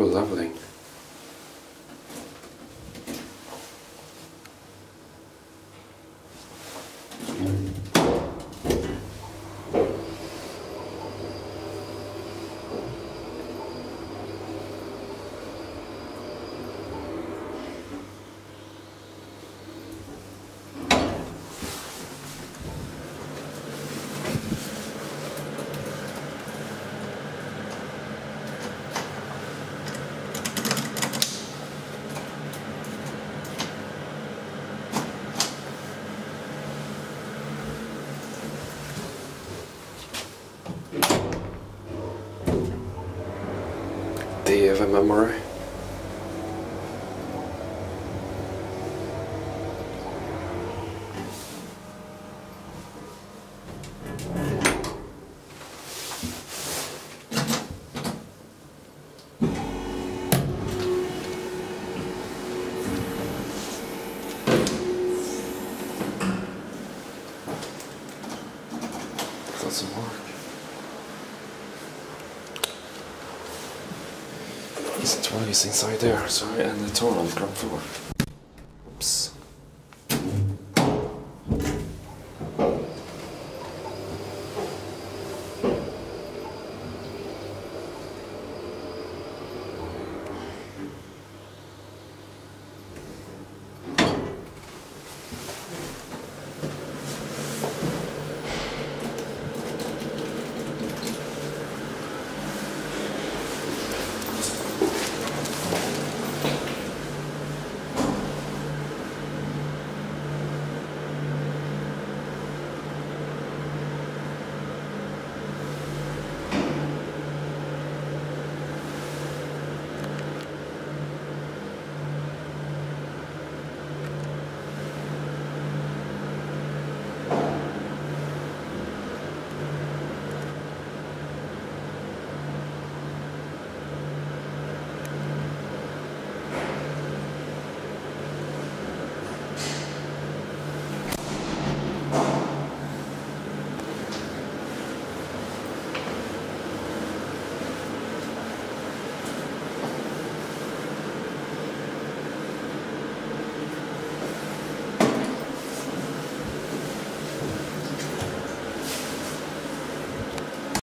Double leveling. Do you have a memory? Doesn't work. It's inside there, sorry, and the the ground floor.